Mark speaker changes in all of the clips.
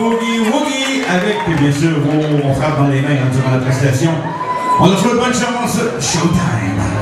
Speaker 1: Woogie Woogie avec bien sûr on frappe dans les mains hein, durant la prestation. On leur souhaite bonne chance. Showtime.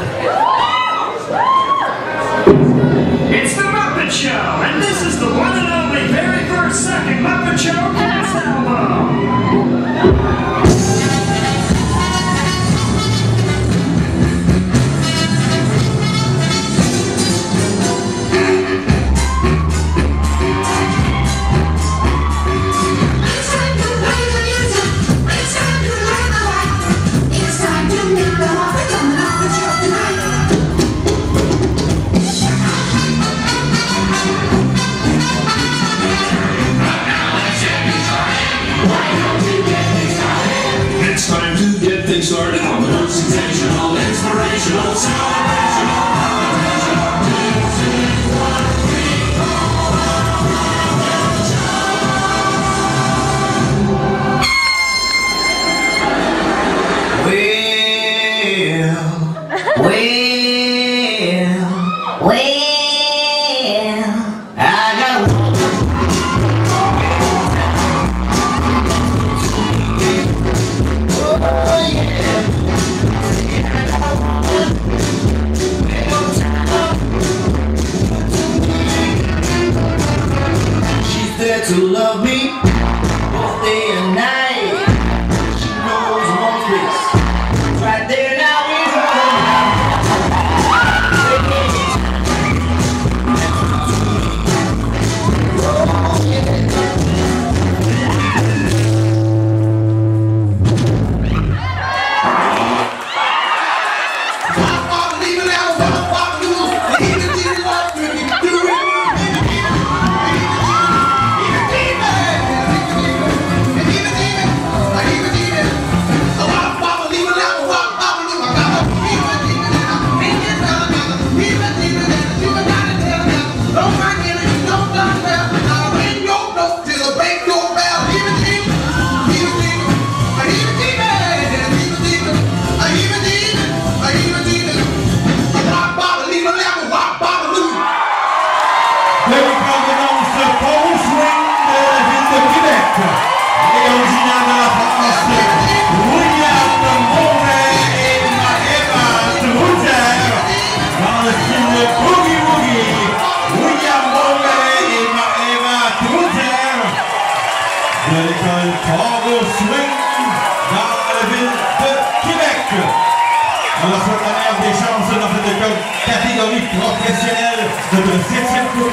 Speaker 2: sensational, inspirational, celebrational,
Speaker 3: what we call a Well, well, well. to love me.
Speaker 1: Et au dîner de la France, William Mbombe et Maëva Troutière dans le film de Boogie Boogie. William Mbombe et Maëva Troutière de l'école Tango Swing dans la ville de Québec. Dans la fin de l'année, on a des chances dans cette école. Taddy a eu trois de le 7 e cours.